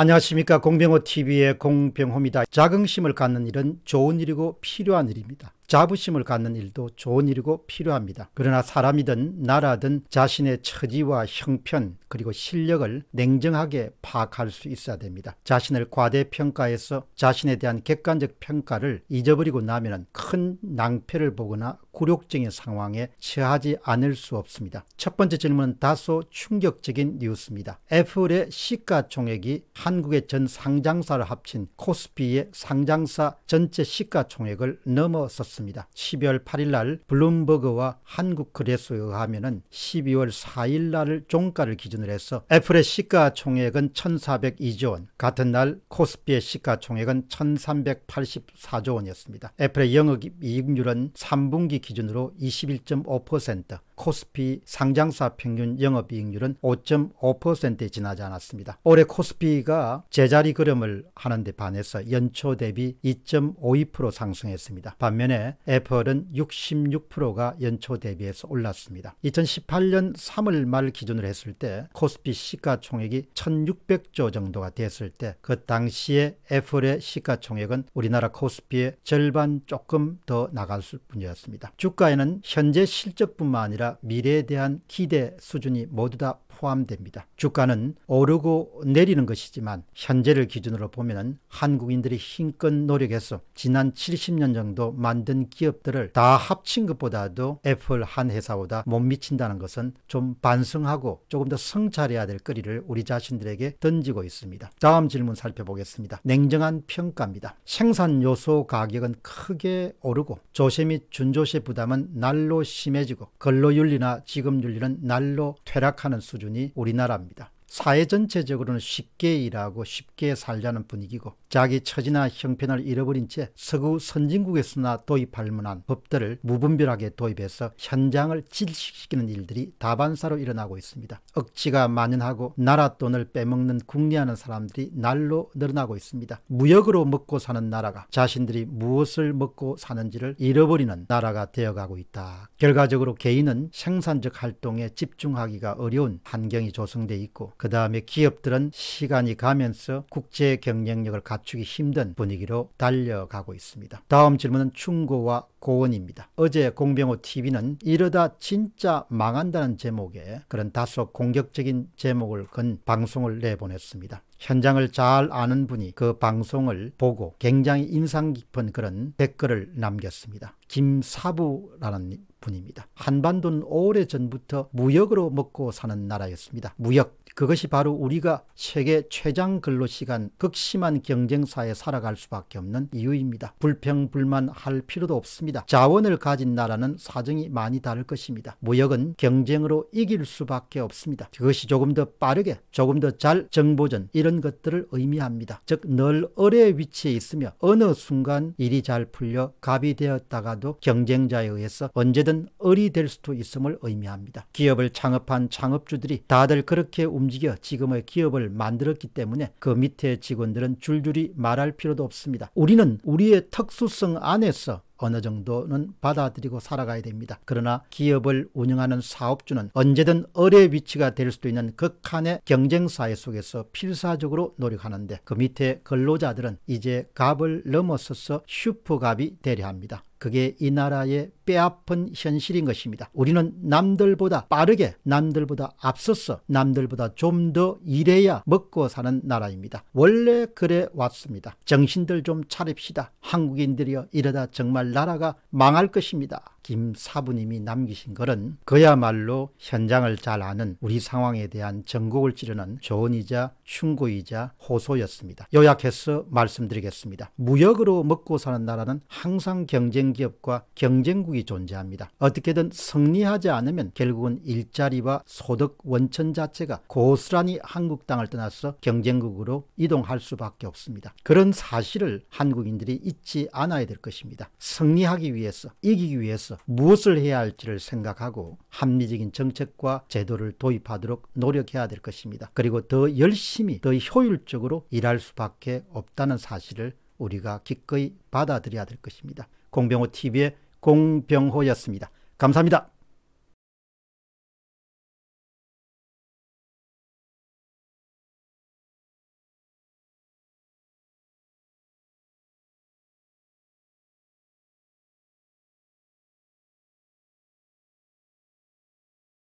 안녕하십니까 공병호TV의 공병호입니다. 자긍심을 갖는 일은 좋은 일이고 필요한 일입니다. 자부심을 갖는 일도 좋은 일이고 필요합니다. 그러나 사람이든 나라든 자신의 처지와 형편 그리고 실력을 냉정하게 파악할 수 있어야 됩니다. 자신을 과대평가해서 자신에 대한 객관적 평가를 잊어버리고 나면 큰 낭패를 보거나 굴욕적인 상황에 처하지 않을 수 없습니다. 첫 번째 질문은 다소 충격적인 뉴스입니다. 애플의 시가총액이 한국의 전 상장사를 합친 코스피의 상장사 전체 시가총액을 넘어섰습니다. 있습니다. 12월 8일 날 블룸버그와 한국거래소에 의하면 12월 4일 날 종가를 기준으로 해서 애플의 시가총액은 1,402조 원, 같은 날 코스피의 시가총액은 1,384조 원이었습니다. 애플의 영업이익률은 3분기 기준으로 21.5%, 코스피 상장사 평균 영업이익률은 5.5%에 지나지 않았습니다. 올해 코스피가 제자리 걸음을 하는데 반해서 연초 대비 2.52% 상승했습니다. 반면에 애플은 66%가 연초 대비해서 올랐습니다. 2018년 3월 말 기준으로 했을 때 코스피 시가총액이 1600조 정도가 됐을 때 그 당시에 애플의 시가총액은 우리나라 코스피의 절반 조금 더 나갔을 뿐이었습니다. 주가에는 현재 실적뿐만 아니라 미래에 대한 기대 수준이 모두 다 포함됩니다. 주가는 오르고 내리는 것이지만 현재를 기준으로 보면 한국인들이 힘껏 노력해서 지난 70년 정도 만든 기업들을 다 합친 것보다도 애플 한 회사보다 못 미친다는 것은 좀 반성하고 조금 더 성찰해야 될 거리를 우리 자신들에게 던지고 있습니다. 다음 질문 살펴보겠습니다. 냉정한 평가입니다. 생산 요소 가격은 크게 오르고 조세 및 준조세 부담은 날로 심해지고 근로 윤리나 지급윤리는 날로 퇴락하는 수준 수준이 우리나라입니다. 사회 전체적으로는 쉽게 일하고 쉽게 살자는 분위기고 자기 처지나 형편을 잃어버린 채 서구 선진국에서나 도입할 만한 법들을 무분별하게 도입해서 현장을 질식시키는 일들이 다반사로 일어나고 있습니다. 억지가 만연하고 나라 돈을 빼먹는 국리하는 사람들이 날로 늘어나고 있습니다. 무역으로 먹고 사는 나라가 자신들이 무엇을 먹고 사는지를 잃어버리는 나라가 되어가고 있다. 결과적으로 개인은 생산적 활동에 집중하기가 어려운 환경이 조성돼 있고 그 다음에 기업들은 시간이 가면서 국제 경쟁력을 갖추기 힘든 분위기로 달려가고 있습니다. 다음 질문은 충고와 고원입니다. 어제 공병호 TV는 이러다 진짜 망한다는 제목의 그런 다소 공격적인 제목을 건 방송을 내보냈습니다. 현장을 잘 아는 분이 그 방송을 보고 굉장히 인상 깊은 그런 댓글을 남겼습니다. 김사부라는 분입니다. 한반도는 오래전부터 무역으로 먹고 사는 나라였습니다. 무역, 그것이 바로 우리가 세계 최장 근로시간 극심한 경쟁사에 살아갈 수밖에 없는 이유입니다. 불평불만 할 필요도 없습니다. 자원을 가진 나라는 사정이 많이 다를 것입니다. 무역은 경쟁으로 이길 수밖에 없습니다. 그것이 조금 더 빠르게 조금 더 잘 정보전 이런 것들을 의미합니다. 즉 늘 어뢰 위치에 있으며 어느 순간 일이 잘 풀려 갑이 되었다가도 경쟁자에 의해서 언제든 을이 될 수도 있음을 의미합니다. 기업을 창업한 창업주들이 다들 그렇게 움직입니다. 움직여 지금의 기업을 만들었기 때문에 그 밑에 직원들은 줄줄이 말할 필요도 없습니다. 우리는 우리의 특수성 안에서 어느 정도는 받아들이고 살아가야 됩니다. 그러나 기업을 운영하는 사업주는 언제든 어뢰 위치가 될 수도 있는 극한의 경쟁 사회 속에서 필사적으로 노력하는데 그 밑에 근로자들은 이제 갑을 넘어서서 슈퍼갑이 되려 합니다. 그게 이 나라의 뼈아픈 현실인 것입니다. 우리는 남들보다 빠르게 남들보다 앞서서 남들보다 좀 더 일해야 먹고 사는 나라입니다. 원래 그래 왔습니다. 정신들 좀 차립시다. 한국인들이여 이러다 정말 나라가 망할 것입니다. 김사부님이 남기신 글은 그야말로 현장을 잘 아는 우리 상황에 대한 전곡을 찌르는 조언이자 충고이자 호소였습니다. 요약해서 말씀드리겠습니다. 무역으로 먹고 사는 나라는 항상 경쟁기업과 경쟁국이 존재합니다. 어떻게든 승리하지 않으면 결국은 일자리와 소득 원천 자체가 고스란히 한국 땅을 떠나서 경쟁국으로 이동할 수밖에 없습니다. 그런 사실을 한국인들이 잊지 않아야 될 것입니다. 승리하기 위해서 이기기 위해서 무엇을 해야 할지를 생각하고 합리적인 정책과 제도를 도입하도록 노력해야 될 것입니다. 그리고 더 열심히 더 효율적으로 일할 수밖에 없다는 사실을 우리가 기꺼이 받아들여야 될 것입니다. 공병호 TV의 공병호였습니다. 감사합니다.